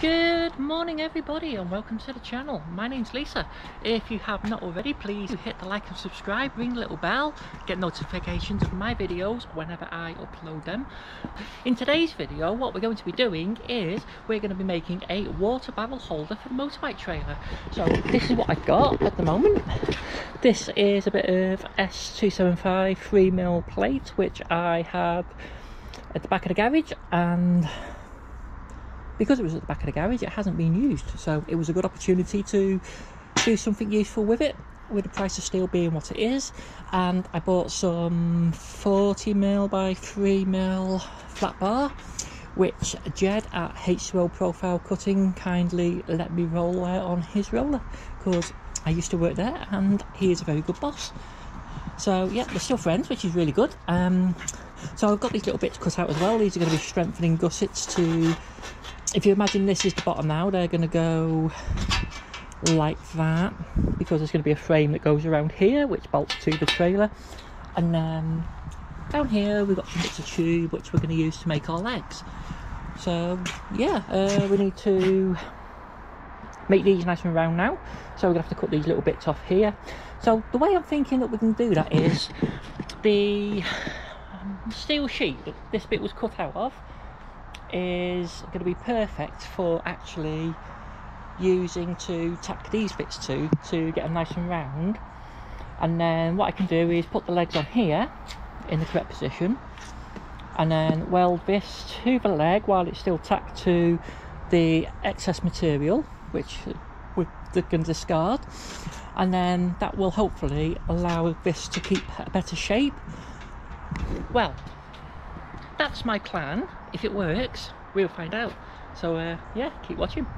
Good morning everybody and welcome to the channel. My name's Lisa. If you have not already please hit the like and subscribe, ring the little bell, get notifications of my videos whenever I upload them. In today's video what we're going to be doing is we're going to be making a water barrel holder for the motorbike trailer. So this is what I've got at the moment. This is a bit of S275 3mm plate which I have at the back of the garage and because it was at the back of the garage it hasn't been used. So it was a good opportunity to do something useful with it with the price of steel being what it is. And I bought some 40mm by 3mm flat bar which Jed at H2O Profile Cutting kindly let me roll out on his roller because I used to work there and he is a very good boss. So yeah we're still friends which is really good. Um, so I've got these little bits cut out as well. These are going to be strengthening gussets to if you imagine this is the bottom now, they're going to go like that because there's going to be a frame that goes around here which bolts to the trailer. And then down here we've got some bits of tube which we're going to use to make our legs. So yeah uh, we need to make these nice and round now. So we're to have to cut these little bits off here. So the way I'm thinking that we can do that is the steel sheet that this bit was cut out of is going to be perfect for actually using to tack these bits to to get them nice and round. And then what I can do is put the legs on here in the correct position. And then weld this to the leg while it's still tacked to the excess material which we can discard. And then that will hopefully allow this to keep a better shape. Well that's my plan if it works we'll find out. So uh, yeah keep watching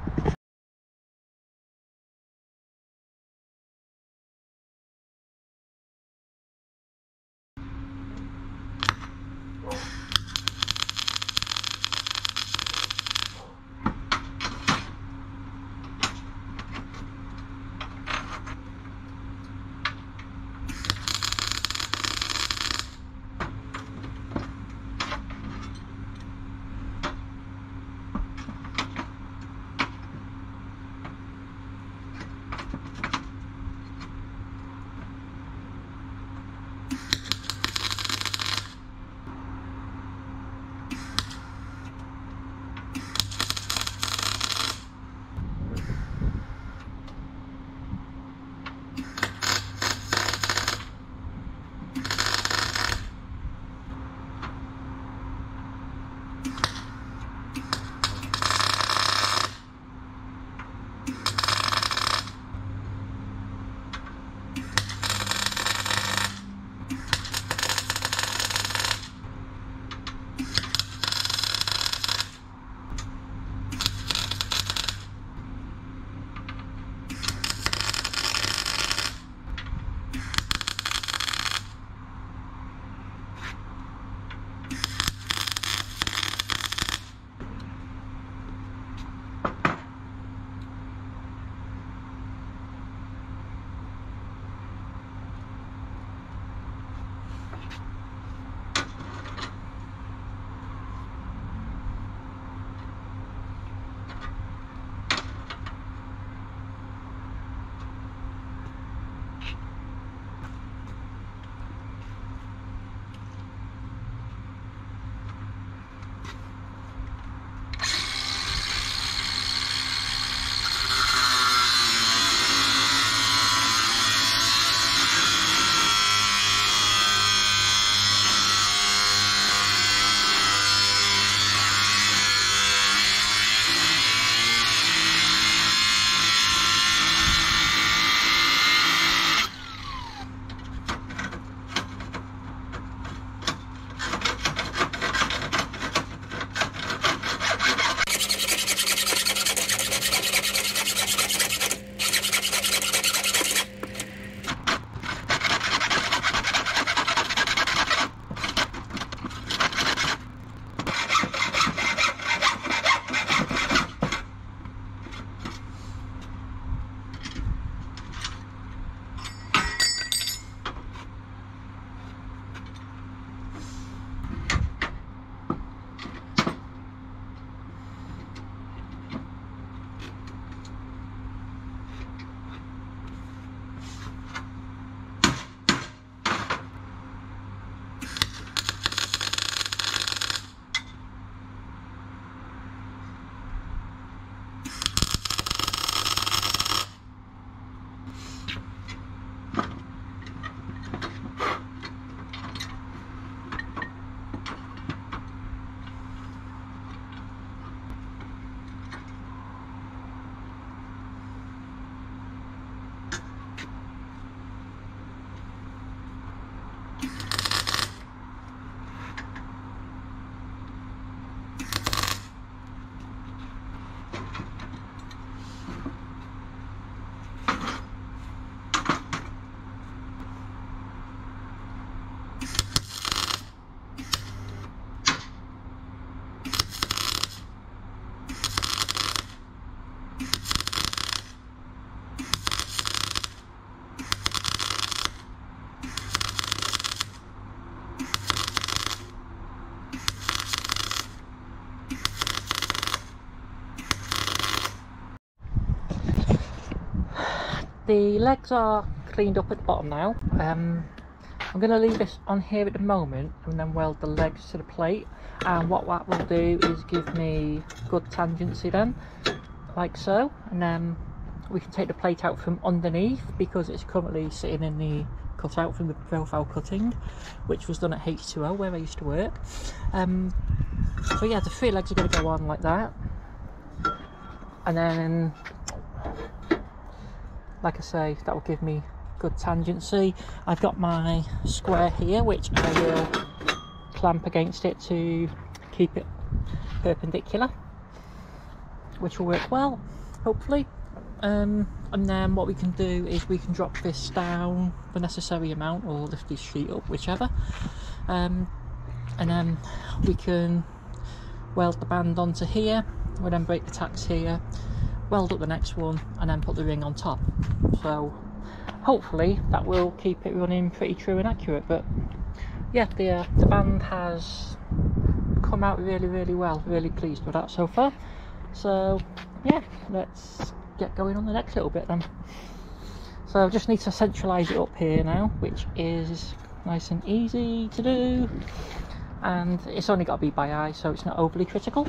the legs are cleaned up at the bottom now. Um, I'm going to leave this on here at the moment and then weld the legs to the plate. And what that will do is give me good tangency then like so. And then we can take the plate out from underneath because it's currently sitting in the cutout from the profile cutting which was done at H2O where I used to work. Um, so yeah the three legs are going to go on like that. And then like I say that will give me good tangency I've got my square here which I will clamp against it to keep it perpendicular which will work well hopefully. Um, and then what we can do is we can drop this down the necessary amount or lift this sheet up whichever. Um, and then we can weld the band onto here. We then break the tacks here weld up the next one and then put the ring on top. So hopefully that will keep it running pretty true and accurate but yeah the, uh, the band has come out really really well really pleased with that so far. So yeah let's get going on the next little bit then. So I just need to centralize it up here now which is nice and easy to do. And it's only got to be by eye so it's not overly critical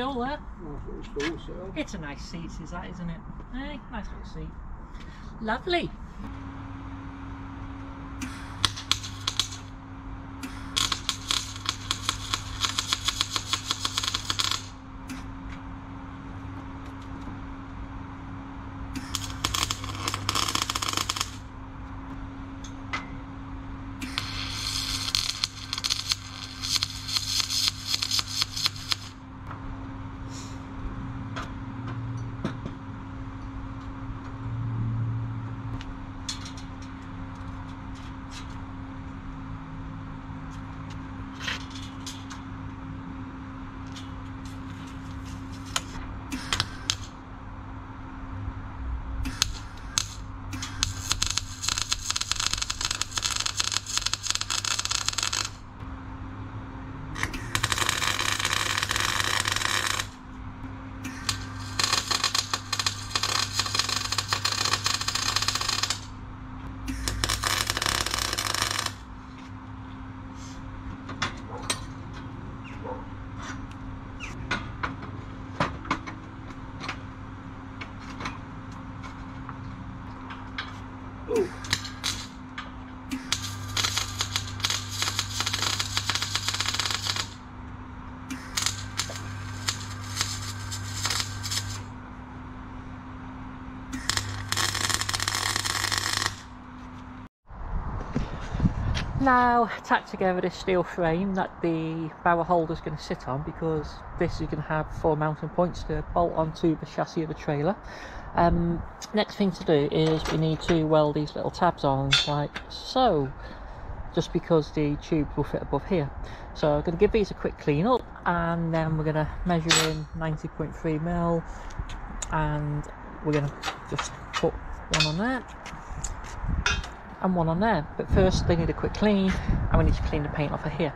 stool there. Nice. It's a nice seat, is that, isn't it? Hey, nice little seat. Lovely. Now tack together this steel frame that the barrel holder is going to sit on because this is going to have four mounting points to bolt onto the chassis of the trailer. Um, next thing to do is we need to weld these little tabs on like so just because the tubes will fit above here. So I'm going to give these a quick clean up and then we're going to measure in 90.3 mil and we're going to just put one on there and one on there. But first they need a quick clean and we need to clean the paint off of here.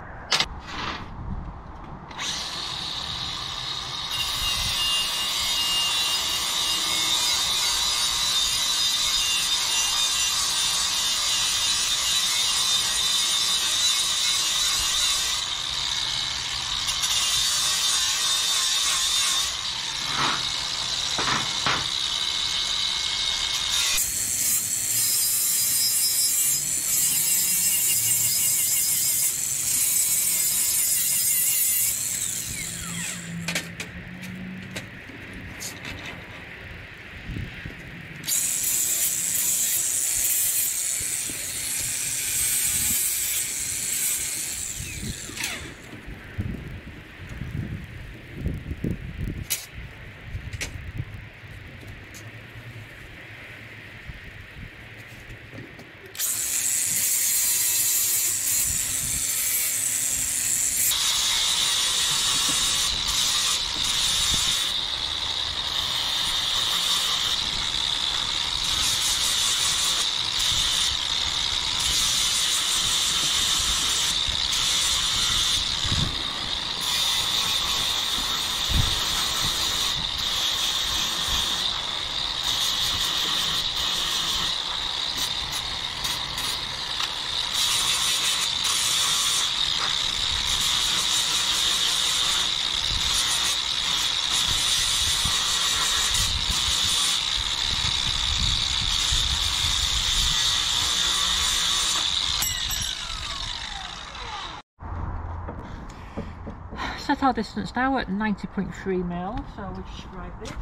our distance now, at 90.3 mil, so we'll just ride this.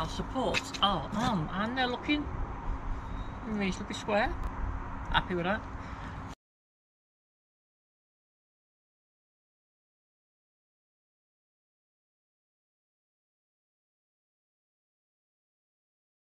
Our supports are on oh, um, and they're looking reasonably square. Happy with that.